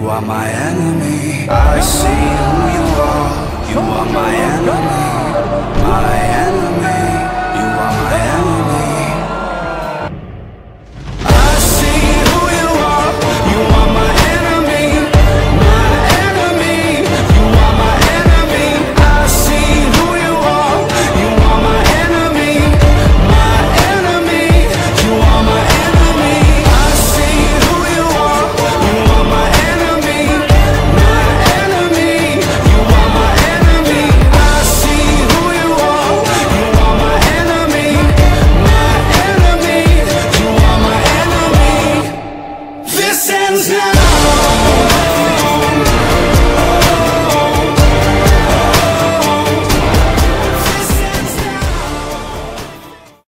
You are my enemy. I see who you are. You are my enemy.